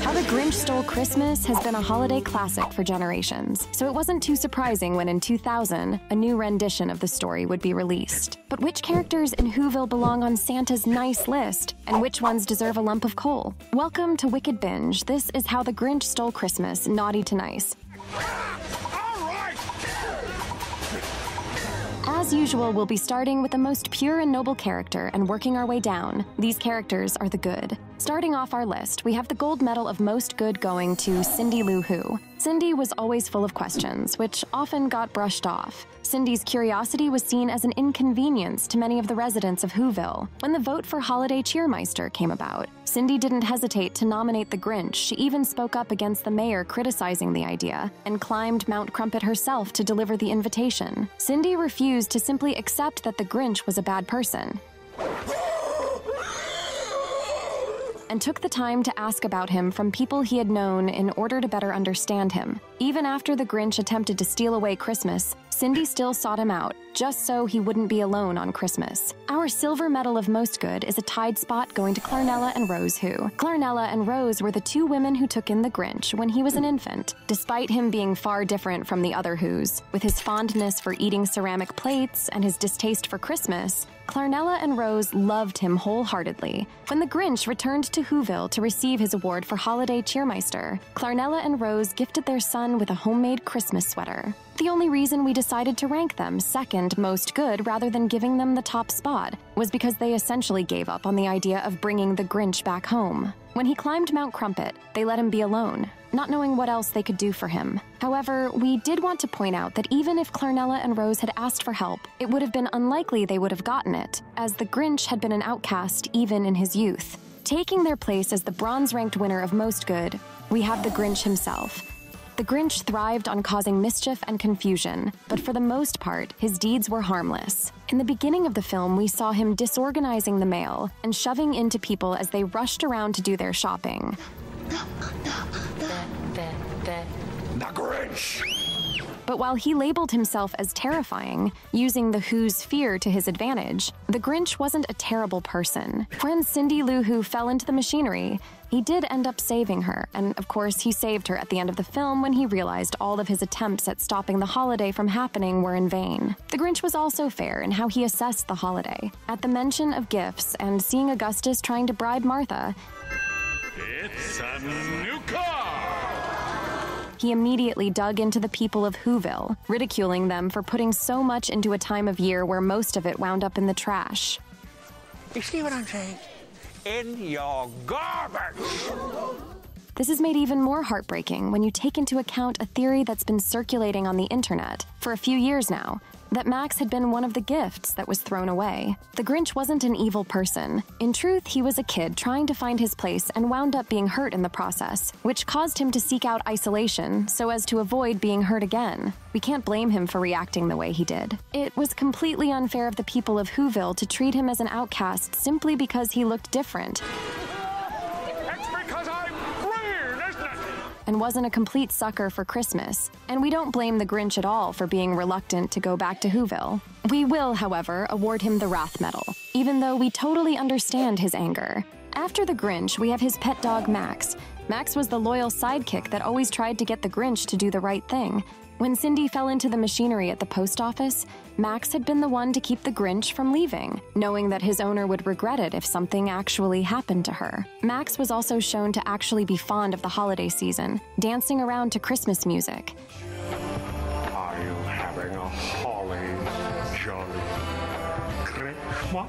How the Grinch Stole Christmas has been a holiday classic for generations, so it wasn't too surprising when in 2000, a new rendition of the story would be released. But which characters in Whoville belong on Santa's nice list, and which ones deserve a lump of coal? Welcome to Wicked Binge. This is How the Grinch Stole Christmas, Naughty to Nice. As usual, we'll be starting with the most pure and noble character and working our way down. These characters are the good. Starting off our list, we have the gold medal of most good going to Cindy Lou Who. Cindy was always full of questions, which often got brushed off. Cindy's curiosity was seen as an inconvenience to many of the residents of Whoville. When the vote for Holiday Cheermeister came about, Cindy didn't hesitate to nominate the Grinch. She even spoke up against the mayor criticizing the idea and climbed Mount Crumpit herself to deliver the invitation. Cindy refused to simply accept that the Grinch was a bad person. and took the time to ask about him from people he had known in order to better understand him. Even after the Grinch attempted to steal away Christmas, Cindy still sought him out, just so he wouldn't be alone on Christmas. Our silver medal of most good is a tied spot going to Clarnella and Rose Who. Clarnella and Rose were the two women who took in the Grinch when he was an infant, despite him being far different from the other Who's. With his fondness for eating ceramic plates and his distaste for Christmas, Clarnella and Rose loved him wholeheartedly. When the Grinch returned to Whoville to receive his award for Holiday Cheermeister, Clarnella and Rose gifted their son with a homemade Christmas sweater. The only reason we decided to rank them second most good rather than giving them the top spot was because they essentially gave up on the idea of bringing the Grinch back home. When he climbed Mount Crumpit, they let him be alone, not knowing what else they could do for him. However, we did want to point out that even if Clarnella and Rose had asked for help, it would have been unlikely they would have gotten it, as the Grinch had been an outcast even in his youth. Taking their place as the bronze ranked winner of Most Good, we have the Grinch himself. The Grinch thrived on causing mischief and confusion, but for the most part, his deeds were harmless. In the beginning of the film, we saw him disorganizing the mail and shoving into people as they rushed around to do their shopping. The Grinch But while he labeled himself as terrifying, using the Who's fear to his advantage, the Grinch wasn't a terrible person. When Cindy Lou Who fell into the machinery, he did end up saving her, and of course, he saved her at the end of the film when he realized all of his attempts at stopping the holiday from happening were in vain. The Grinch was also fair in how he assessed the holiday. At the mention of gifts and seeing Augustus trying to bribe Martha, It's a new car! He immediately dug into the people of Whoville, ridiculing them for putting so much into a time of year where most of it wound up in the trash. You see what I'm saying? In your garbage! This is made even more heartbreaking when you take into account a theory that's been circulating on the internet for a few years now that Max had been one of the gifts that was thrown away. The Grinch wasn't an evil person. In truth, he was a kid trying to find his place and wound up being hurt in the process, which caused him to seek out isolation so as to avoid being hurt again. We can't blame him for reacting the way he did. It was completely unfair of the people of Whoville to treat him as an outcast simply because he looked different and wasn't a complete sucker for Christmas. And we don't blame the Grinch at all for being reluctant to go back to Whoville. We will, however, award him the Wrath Medal, even though we totally understand his anger. After the Grinch, we have his pet dog Max. Max was the loyal sidekick that always tried to get the Grinch to do the right thing. When Cindy fell into the machinery at the post office, Max had been the one to keep the Grinch from leaving, knowing that his owner would regret it if something actually happened to her. Max was also shown to actually be fond of the holiday season, dancing around to Christmas music. Are you having a holly jolly Christmas?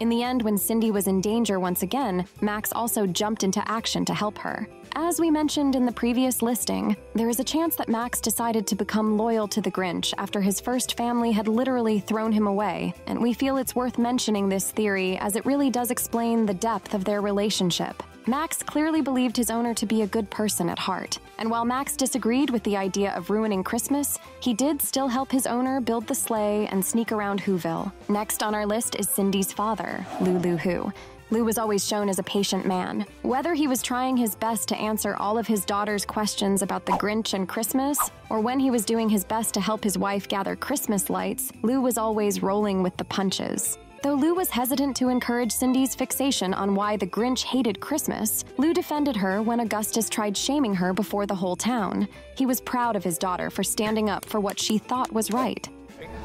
In the end, when Cindy was in danger once again, Max also jumped into action to help her. As we mentioned in the previous listing, there is a chance that Max decided to become loyal to the Grinch after his first family had literally thrown him away, and we feel it's worth mentioning this theory as it really does explain the depth of their relationship. Max clearly believed his owner to be a good person at heart, and while Max disagreed with the idea of ruining Christmas, he did still help his owner build the sleigh and sneak around Whoville. Next on our list is Cindy's father, Lou Lou Who. Lou was always shown as a patient man. Whether he was trying his best to answer all of his daughter's questions about the Grinch and Christmas, or when he was doing his best to help his wife gather Christmas lights, Lou was always rolling with the punches. Though Lou was hesitant to encourage Cindy's fixation on why the Grinch hated Christmas, Lou defended her when Augustus tried shaming her before the whole town. He was proud of his daughter for standing up for what she thought was right.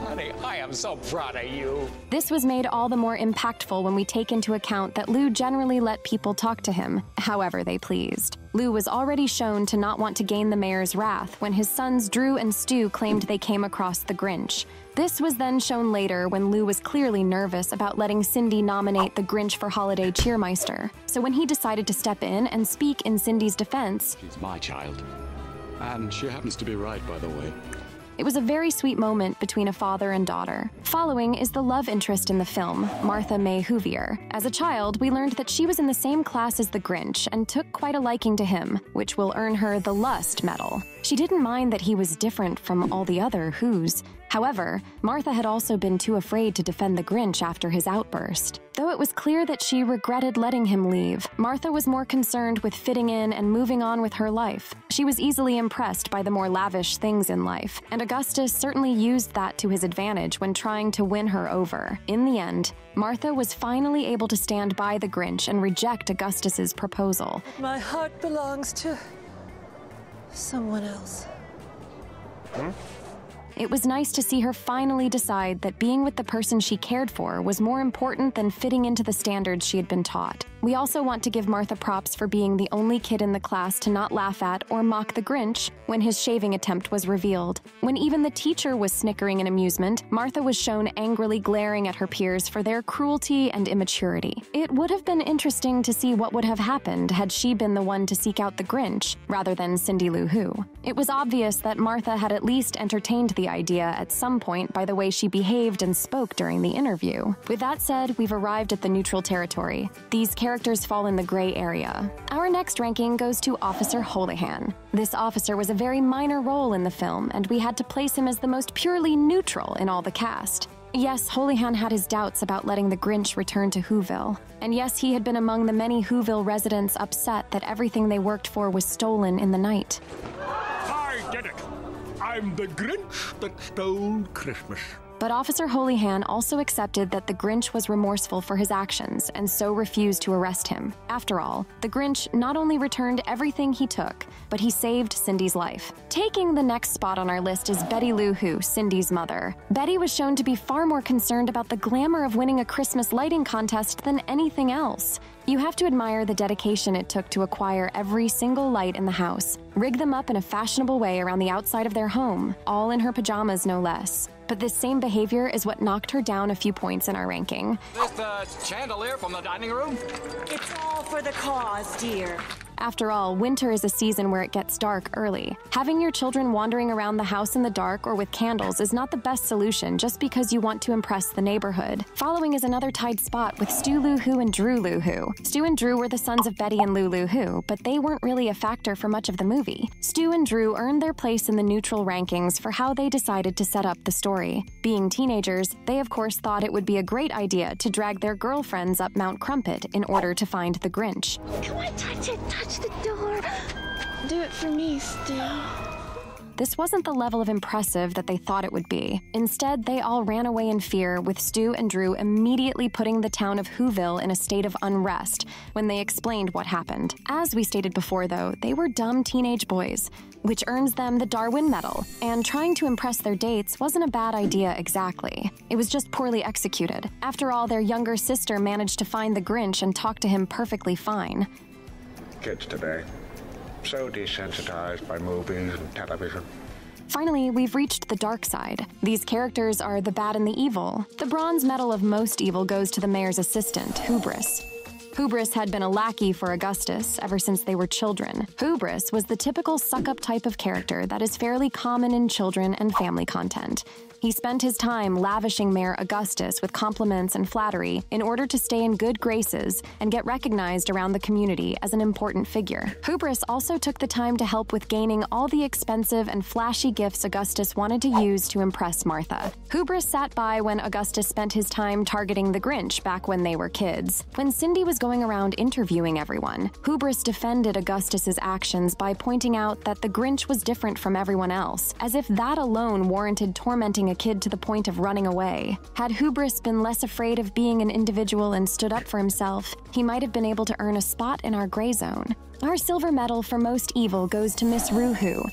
Honey, I am so proud of you. This was made all the more impactful when we take into account that Lou generally let people talk to him, however they pleased. Lou was already shown to not want to gain the mayor's wrath when his sons Drew and Stu claimed they came across the Grinch. This was then shown later when Lou was clearly nervous about letting Cindy nominate the Grinch for Holiday Cheermeister. So when he decided to step in and speak in Cindy's defense, She's my child. And she happens to be right, by the way. It was a very sweet moment between a father and daughter. Following is the love interest in the film, Martha May Whovier. As a child, we learned that she was in the same class as the Grinch and took quite a liking to him, which will earn her the Lust Medal. She didn't mind that he was different from all the other Who's. However, Martha had also been too afraid to defend the Grinch after his outburst. Though it was clear that she regretted letting him leave, Martha was more concerned with fitting in and moving on with her life. She was easily impressed by the more lavish things in life, and Augustus certainly used that to his advantage when trying to win her over. In the end, Martha was finally able to stand by the Grinch and reject Augustus's proposal. My heart belongs to someone else. Hmm? It was nice to see her finally decide that being with the person she cared for was more important than fitting into the standards she had been taught. We also want to give Martha props for being the only kid in the class to not laugh at or mock the Grinch when his shaving attempt was revealed. When even the teacher was snickering in amusement, Martha was shown angrily glaring at her peers for their cruelty and immaturity. It would have been interesting to see what would have happened had she been the one to seek out the Grinch, rather than Cindy Lou Who. It was obvious that Martha had at least entertained the idea at some point by the way she behaved and spoke during the interview. With that said, we've arrived at the neutral territory. These characters fall in the gray area. Our next ranking goes to Officer Wholihan. This officer was a very minor role in the film, and we had to place him as the most purely neutral in all the cast. Yes, Wholihan had his doubts about letting the Grinch return to Whoville. And yes, he had been among the many Whoville residents upset that everything they worked for was stolen in the night. I did it. I'm the Grinch that stole Christmas. But Officer Wholihan also accepted that the Grinch was remorseful for his actions and so refused to arrest him. After all, the Grinch not only returned everything he took, but he saved Cindy's life. Taking the next spot on our list is Betty Lou Who, Cindy's mother. Betty was shown to be far more concerned about the glamour of winning a Christmas lighting contest than anything else. You have to admire the dedication it took to acquire every single light in the house, rig them up in a fashionable way around the outside of their home, all in her pajamas no less. But this same behavior is what knocked her down a few points in our ranking. This the chandelier from the dining room? It's all for the cause, dear. After all, winter is a season where it gets dark early. Having your children wandering around the house in the dark or with candles is not the best solution just because you want to impress the neighborhood. Following is another tied spot with Stu Lou Who and Drew Lou Who. Stu and Drew were the sons of Betty and Lou Who, but they weren't really a factor for much of the movie. Stu and Drew earned their place in the neutral rankings for how they decided to set up the story. Being teenagers, they of course thought it would be a great idea to drag their girlfriends up Mount Crumpit in order to find the Grinch. Can I touch it? Touch the door. Do it for me, Stu. This wasn't the level of impressive that they thought it would be. Instead, they all ran away in fear, with Stu and Drew immediately putting the town of Whoville in a state of unrest when they explained what happened. As we stated before, though, they were dumb teenage boys, which earns them the Darwin Medal, and trying to impress their dates wasn't a bad idea exactly. It was just poorly executed. After all, their younger sister managed to find the Grinch and talk to him perfectly fine. Kids today, so desensitized by movies and television. Finally, we've reached the dark side. These characters are the bad and the evil. The bronze medal of most evil goes to the mayor's assistant, Whobris. Whobris had been a lackey for Augustus ever since they were children. Whobris was the typical suck up type of character that is fairly common in children and family content. He spent his time lavishing Mayor Augustus with compliments and flattery in order to stay in good graces and get recognized around the community as an important figure. Whobris also took the time to help with gaining all the expensive and flashy gifts Augustus wanted to use to impress Martha. Whobris sat by when Augustus spent his time targeting the Grinch back when they were kids. When Cindy was going around interviewing everyone, Whobris defended Augustus's actions by pointing out that the Grinch was different from everyone else, as if that alone warranted tormenting a kid to the point of running away. Had Whobris been less afraid of being an individual and stood up for himself, he might have been able to earn a spot in our gray zone. Our silver medal for most evil goes to Miss Rue Who,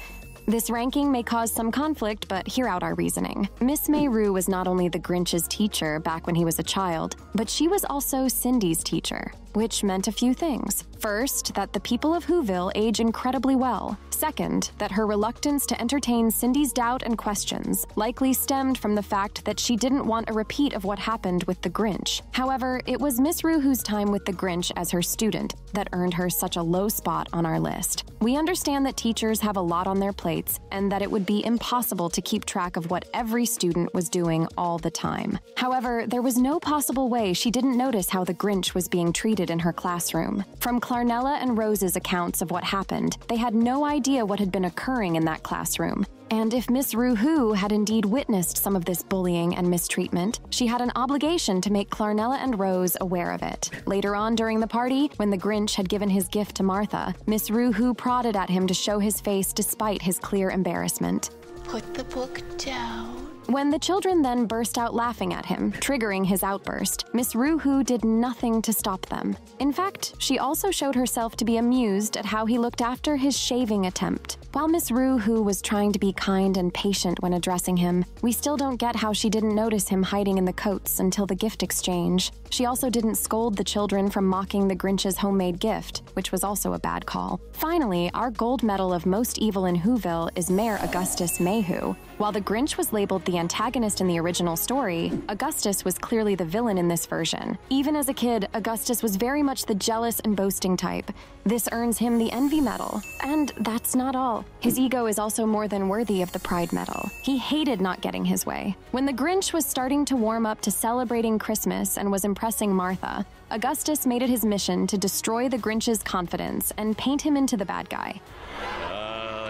this ranking may cause some conflict, but hear out our reasoning. Miss Mayru was not only the Grinch's teacher back when he was a child, but she was also Cindy's teacher, which meant a few things. First, that the people of Whoville age incredibly well. Second, that her reluctance to entertain Cindy's doubt and questions likely stemmed from the fact that she didn't want a repeat of what happened with the Grinch. However, it was Miss Rue Who's time with the Grinch as her student that earned her such a low spot on our list. We understand that teachers have a lot on their plates and that it would be impossible to keep track of what every student was doing all the time. However, there was no possible way she didn't notice how the Grinch was being treated in her classroom. From Clarnella and Rose's accounts of what happened, they had no idea what had been occurring in that classroom. And if Miss Rue Who had indeed witnessed some of this bullying and mistreatment, she had an obligation to make Clarnella and Rose aware of it. Later on during the party, when the Grinch had given his gift to Martha, Miss Rue Who prodded at him to show his face despite his clear embarrassment. Put the book down. When the children then burst out laughing at him, triggering his outburst, Miss Rue Who did nothing to stop them. In fact, she also showed herself to be amused at how he looked after his shaving attempt. While Miss Rue Who was trying to be kind and patient when addressing him, we still don't get how she didn't notice him hiding in the coats until the gift exchange. She also didn't scold the children for mocking the Grinch's homemade gift, which was also a bad call. Finally, our gold medal of most evil in Whoville is Mayor Augustus Maywho. While the Grinch was labeled the antagonist in the original story, Augustus was clearly the villain in this version. Even as a kid, Augustus was very much the jealous and boasting type. This earns him the Envy Medal. And that's not all. His ego is also more than worthy of the Pride Medal. He hated not getting his way. When the Grinch was starting to warm up to celebrating Christmas and was impressing Martha, Augustus made it his mission to destroy the Grinch's confidence and paint him into the bad guy.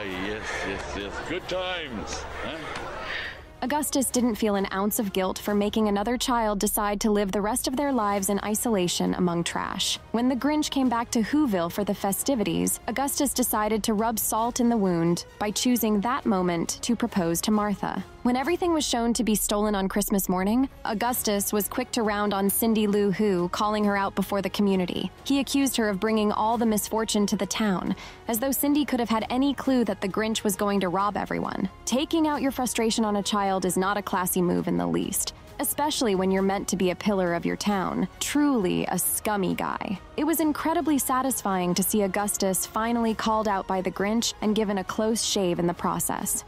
Yes, yes, yes. Good times. Huh? Augustus didn't feel an ounce of guilt for making another child decide to live the rest of their lives in isolation among trash. When the Grinch came back to Whoville for the festivities, Augustus decided to rub salt in the wound by choosing that moment to propose to Martha. When everything was shown to be stolen on Christmas morning, Augustus was quick to round on Cindy Lou Who, calling her out before the community. He accused her of bringing all the misfortune to the town, as though Cindy could have had any clue that the Grinch was going to rob everyone. Taking out your frustration on a child is not a classy move in the least especially when you're meant to be a pillar of your town. Truly a scummy guy. It was incredibly satisfying to see Augustus finally called out by the Grinch and given a close shave in the process.